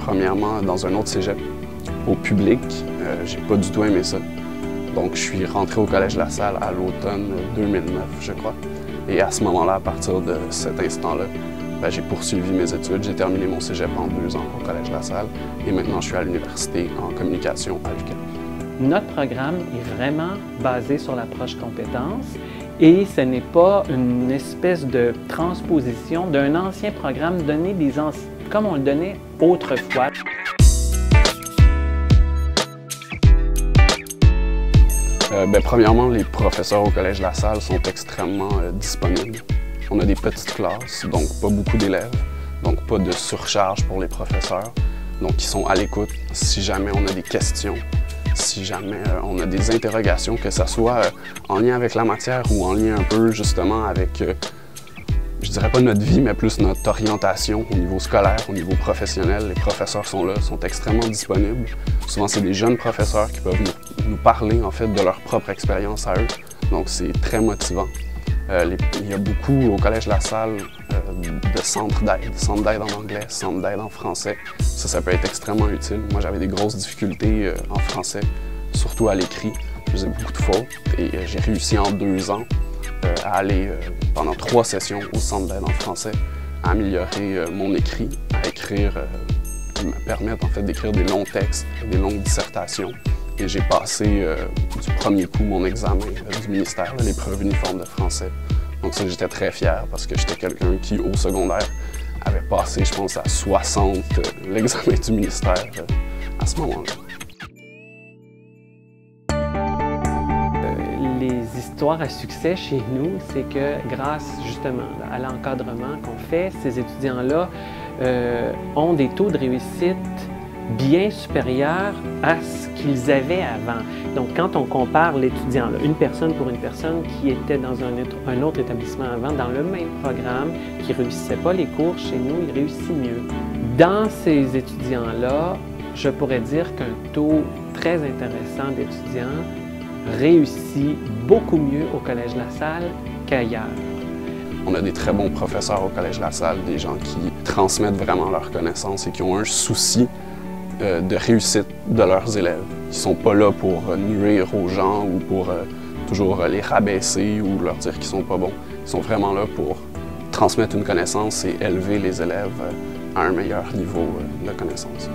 premièrement dans un autre cégep, au public. J'ai pas du tout aimé ça. Donc, je suis rentré au Collège La Salle à l'automne 2009, je crois. Et à ce moment-là, à partir de cet instant-là, ben, j'ai poursuivi mes études. J'ai terminé mon cégep en deux ans au Collège La Salle et maintenant je suis à l'université en communication à l'UQAM. Notre programme est vraiment basé sur l'approche compétence et ce n'est pas une espèce de transposition d'un ancien programme donné des comme on le donnait autrefois. Euh, ben, premièrement, les professeurs au Collège La Salle sont extrêmement euh, disponibles. On a des petites classes, donc pas beaucoup d'élèves, donc pas de surcharge pour les professeurs. Donc ils sont à l'écoute si jamais on a des questions, si jamais euh, on a des interrogations, que ce soit en lien avec la matière ou en lien un peu justement avec je dirais pas notre vie, mais plus notre orientation au niveau scolaire, au niveau professionnel. Les professeurs sont là, sont extrêmement disponibles. Souvent, c'est des jeunes professeurs qui peuvent nous, parler en fait de leur propre expérience à eux. Donc, c'est très motivant. Euh, il y a beaucoup au Collège La Salle euh, de centres d'aide, centres d'aide en anglais, centres d'aide en français. Ça, ça peut être extrêmement utile. Moi, j'avais des grosses difficultés euh, en français, surtout à l'écrit. Je faisais beaucoup de fautes et j'ai réussi en deux ans à aller euh, pendant trois sessions au centre d'aide en français, à améliorer euh, mon écrit, à écrire, me permettre en fait d'écrire des longs textes, des longues dissertations. Et j'ai passé du premier coup mon examen du ministère, l'épreuve uniforme de français. Donc ça, j'étais très fier parce que j'étais quelqu'un qui, au secondaire, avait passé, je pense, à 60 l'examen du ministère à ce moment-là. L'histoire à succès chez nous, c'est que grâce justement à l'encadrement qu'on fait, ces étudiants-là euh, ont des taux de réussite bien supérieurs à ce qu'ils avaient avant. Donc, quand on compare l'étudiant, une personne pour une personne qui était dans un, un, autre établissement avant, dans le même programme, qui ne réussissait pas les cours, chez nous, il réussit mieux. Dans ces étudiants-là, je pourrais dire qu'un taux très intéressant d'étudiants réussit beaucoup mieux au Collège La Salle qu'ailleurs. On a des très bons professeurs au Collège La Salle, des gens qui transmettent vraiment leurs connaissances et qui ont un souci euh, de réussite de leurs élèves. Ils ne sont pas là pour euh, nuire aux gens ou pour euh, toujours les rabaisser ou leur dire qu'ils sont pas bons. Ils sont vraiment là pour transmettre une connaissance et élever les élèves à un meilleur niveau de connaissance.